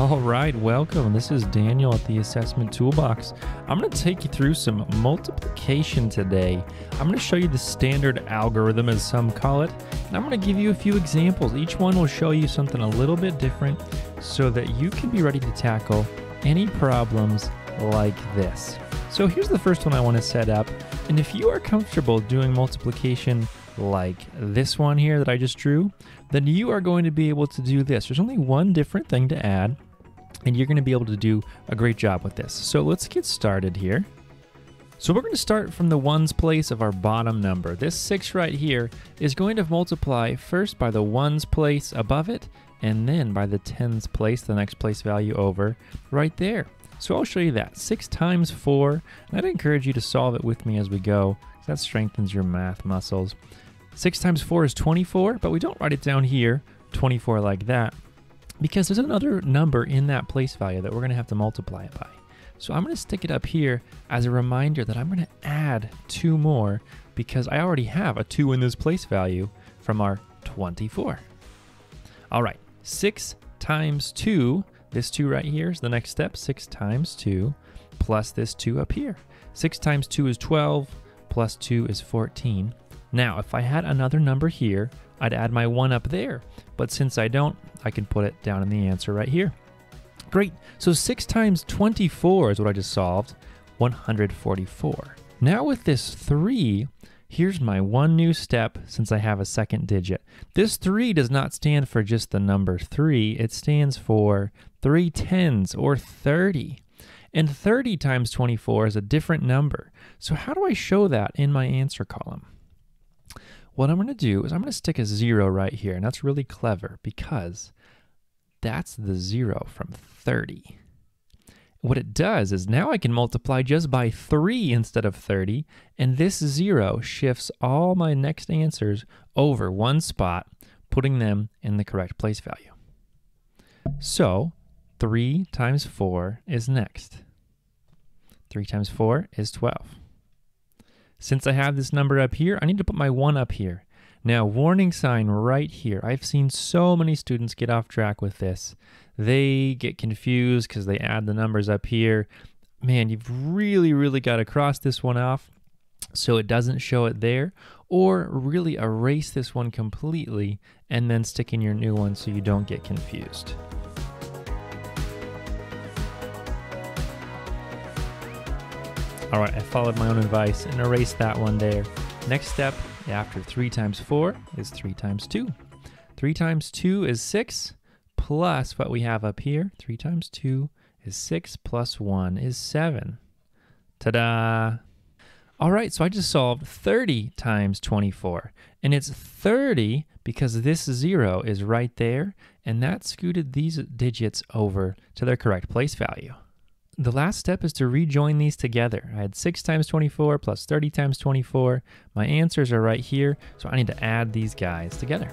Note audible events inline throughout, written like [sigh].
All right, welcome. This is Daniel at the Assessment Toolbox. I'm going to take you through some multiplication today. I'm going to show you the standard algorithm, as some call it, and I'm going to give you a few examples. Each one will show you something a little bit different so that you can be ready to tackle any problems like this. So here's the first one I want to set up. And if you are comfortable doing multiplication like this one here that I just drew, then you are going to be able to do this. There's only one different thing to add, and you're going to be able to do a great job with this. So let's get started here. So we're going to start from the ones place of our bottom number. This 6 right here is going to multiply first by the ones place above it, and then by the tens place, the next place value over, right there. So I'll show you that. 6 times 4, and I'd encourage you to solve it with me as we go, because that strengthens your math muscles. 6 times 4 is 24, but we don't write it down here, 24 like that because there's another number in that place value that we're going to have to multiply it by. So I'm going to stick it up here as a reminder that I'm going to add two more because I already have a 2 in this place value from our 24. All right, 6 times 2, this 2 right here is the next step, 6 times 2 plus this 2 up here. 6 times 2 is 12, plus 2 is 14. Now, if I had another number here, I'd add my 1 up there. But since I don't, I can put it down in the answer right here. Great. So 6 times 24 is what I just solved, 144. Now with this 3, here's my one new step since I have a second digit. This 3 does not stand for just the number 3, it stands for 3 tens or 30. And 30 times 24 is a different number. So how do I show that in my answer column? What I'm going to do is I'm going to stick a zero right here. And that's really clever because that's the zero from 30. What it does is now I can multiply just by 3 instead of 30, and this 0 shifts all my next answers over one spot, putting them in the correct place value. So 3 times 4 is next. 3 times 4 is 12. Since I have this number up here, I need to put my 1 up here. Now, warning sign right here. I've seen so many students get off track with this. They get confused because they add the numbers up here. Man, you've really, really got to cross this one off so it doesn't show it there, or really erase this one completely and then stick in your new one so you don't get confused. All right, I followed my own advice and erased that one there. Next step after 3 times 4 is 3 times 2. 3 times 2 is 6 plus what we have up here. 3 times 2 is 6 plus 1 is 7. Ta-da! All right, so I just solved 30 times 24. And it's 30 because this 0 is right there, and that scooted these digits over to their correct place value. The last step is to rejoin these together. I had 6 times 24 plus 30 times 24. My answers are right here, so I need to add these guys together.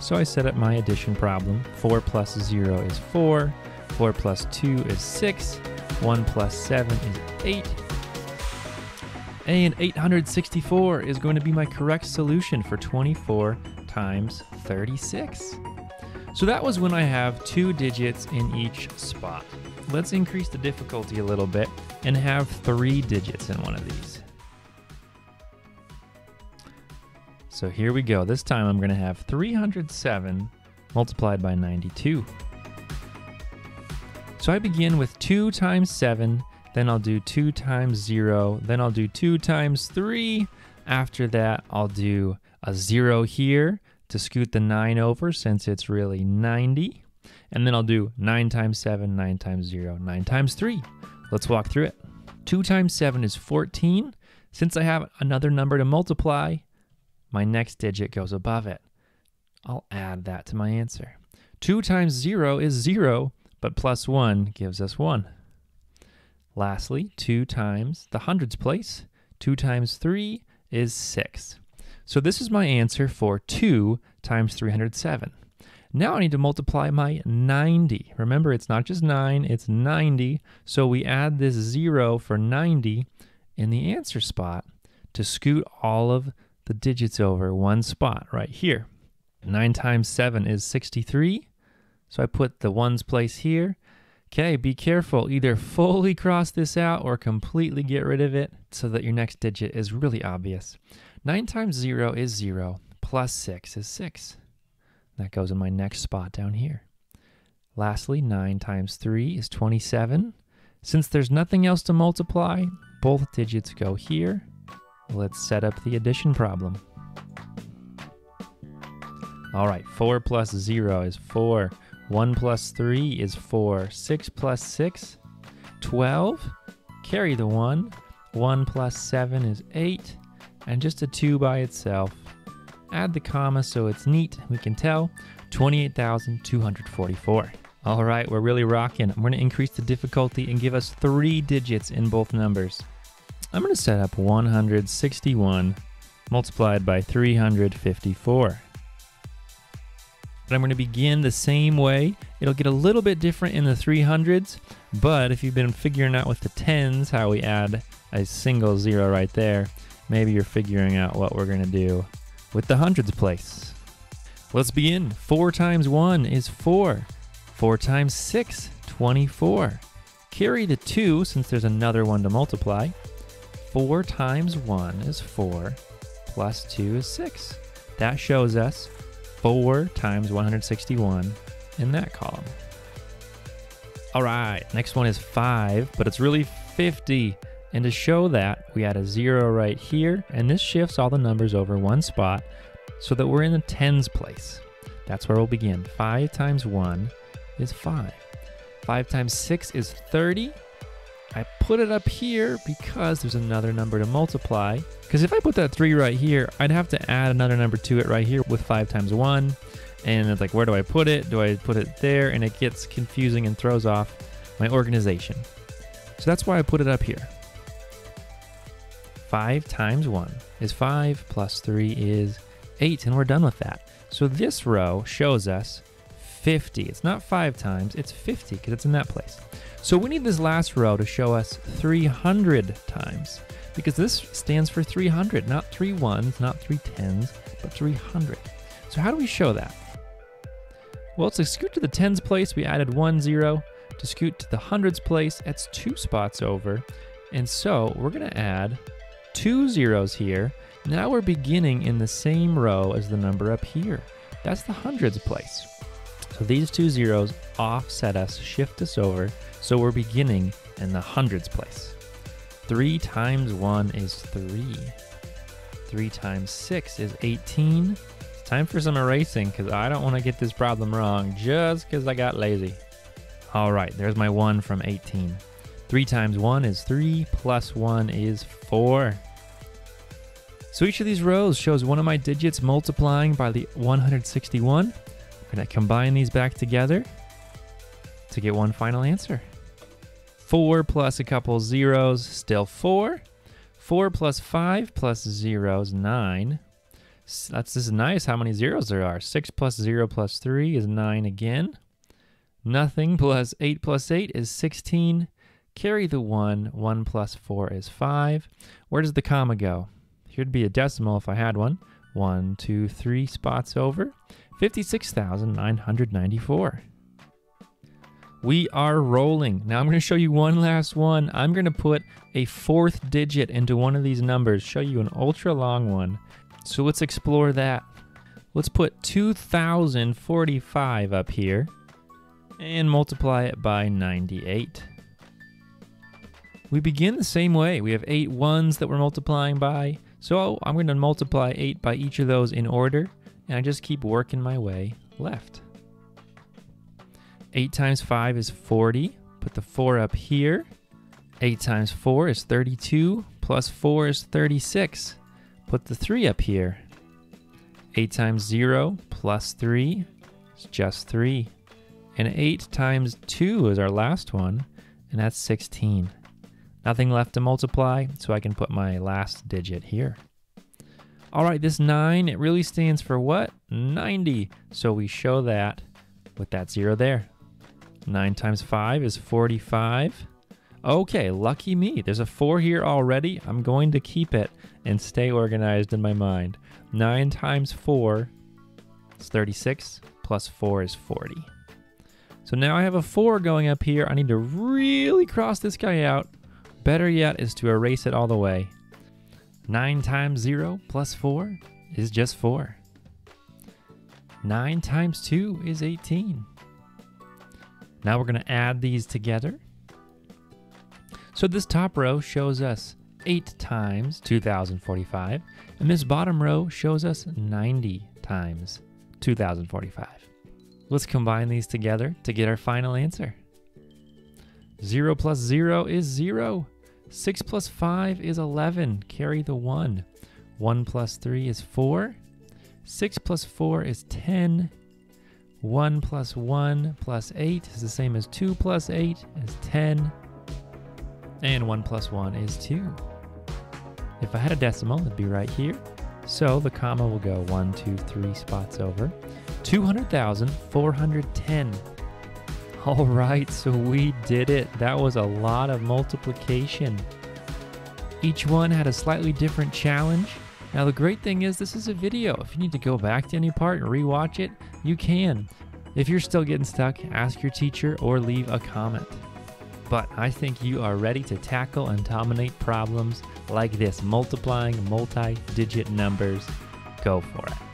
So I set up my addition problem. 4 plus 0 is 4, 4 plus 2 is 6, 1 plus 7 is 8, and 864 is going to be my correct solution for 24 times 36. So that was when I have two digits in each spot let's increase the difficulty a little bit and have three digits in one of these. So here we go. This time I'm going to have 307 multiplied by 92. So I begin with 2 times 7, then I'll do 2 times 0, then I'll do 2 times 3. After that, I'll do a 0 here to scoot the 9 over since it's really 90. And then I'll do 9 times 7, 9 times 0, 9 times 3. Let's walk through it. 2 times 7 is 14. Since I have another number to multiply, my next digit goes above it. I'll add that to my answer. 2 times 0 is 0, but plus 1 gives us 1. Lastly, 2 times the hundreds place. 2 times 3 is 6. So this is my answer for 2 times 307. Now I need to multiply my 90. Remember, it's not just 9, it's 90. So we add this 0 for 90 in the answer spot to scoot all of the digits over one spot right here. 9 times 7 is 63. So I put the ones place here. Okay, be careful. Either fully cross this out or completely get rid of it so that your next digit is really obvious. 9 times 0 is 0, plus 6 is 6. That goes in my next spot down here. Lastly, 9 times 3 is 27. Since there's nothing else to multiply, both digits go here. Let's set up the addition problem. All right, 4 plus 0 is 4. 1 plus 3 is 4. 6 plus 6, 12. Carry the 1. 1 plus 7 is 8. And just a 2 by itself. Add the comma so it's neat. We can tell 28,244. All right, we're really rocking. I'm going to increase the difficulty and give us three digits in both numbers. I'm going to set up 161 multiplied by 354. But I'm going to begin the same way. It'll get a little bit different in the 300s, but if you've been figuring out with the tens how we add a single zero right there, maybe you're figuring out what we're going to do with the hundreds place. Let's begin. 4 times 1 is 4. 4 times 6, 24. Carry the 2 since there's another one to multiply. 4 times 1 is 4, plus 2 is 6. That shows us 4 times 161 in that column. All right, next one is 5, but it's really 50. And to show that, we add a 0 right here, and this shifts all the numbers over one spot so that we're in the tens place. That's where we'll begin. 5 times 1 is 5. 5 times 6 is 30. I put it up here because there's another number to multiply. Because if I put that 3 right here, I'd have to add another number to it right here with 5 times 1. And it's like, where do I put it? Do I put it there? And it gets confusing and throws off my organization. So that's why I put it up here. 5 times 1 is 5, plus 3 is 8, and we're done with that. So this row shows us 50. It's not 5 times, it's 50 because it's in that place. So we need this last row to show us 300 times because this stands for 300, not three ones, not three tens, but 300. So how do we show that? Well, to scoot to the tens place, we added one zero. To scoot to the hundreds place, that's two spots over. And so we're gonna add two zeros here. Now we're beginning in the same row as the number up here. That's the hundreds place. So these two zeros offset us, shift us over, so we're beginning in the hundreds place. 3 times 1 is 3. 3 times 6 is 18. It's time for some erasing because I don't want to get this problem wrong just because I got lazy. All right, there's my 1 from 18. 3 times 1 is 3, plus 1 is 4. So each of these rows shows one of my digits multiplying by the 161. I'm going to combine these back together to get one final answer. 4 plus a couple zeros, still 4. 4 plus 5 plus 0 is 9. That's just nice how many zeros there are. 6 plus 0 plus 3 is 9 again. Nothing [laughs] plus 8 plus 8 is 16. Carry the 1. 1 plus 4 is 5. Where does the comma go? Here'd be a decimal if I had one. One, two, three spots over. 56,994. We are rolling. Now I'm going to show you one last one. I'm going to put a fourth digit into one of these numbers, show you an ultra long one. So let's explore that. Let's put 2045 up here and multiply it by 98. We begin the same way. We have eight ones that we're multiplying by. So I'm going to multiply 8 by each of those in order, and I just keep working my way left. 8 times 5 is 40. Put the 4 up here. 8 times 4 is 32, plus 4 is 36. Put the 3 up here. 8 times 0 plus 3 is just 3. And 8 times 2 is our last one, and that's 16. Nothing left to multiply, so I can put my last digit here. All right, this 9, it really stands for what? 90. So we show that with that 0 there. 9 times 5 is 45. Okay, lucky me. There's a 4 here already. I'm going to keep it and stay organized in my mind. 9 times 4 is 36, plus 4 is 40. So now I have a 4 going up here. I need to really cross this guy out. Better yet is to erase it all the way. 9 times 0 plus 4 is just 4. 9 times 2 is 18. Now we're going to add these together. So this top row shows us 8 times 2045, and this bottom row shows us 90 times 2045. Let's combine these together to get our final answer. 0 plus 0 is 0. 6 plus 5 is 11. Carry the 1. 1 plus 3 is 4. 6 plus 4 is 10. 1 plus 1 plus 8 is the same as 2 plus 8 is 10. And 1 plus 1 is 2. If I had a decimal, it'd be right here. So the comma will go 1, 2, 3 spots over. 200,410. All right, so we did it. That was a lot of multiplication. Each one had a slightly different challenge. Now, the great thing is, this is a video. If you need to go back to any part and rewatch it, you can. If you're still getting stuck, ask your teacher or leave a comment. But I think you are ready to tackle and dominate problems like this multiplying multi digit numbers. Go for it.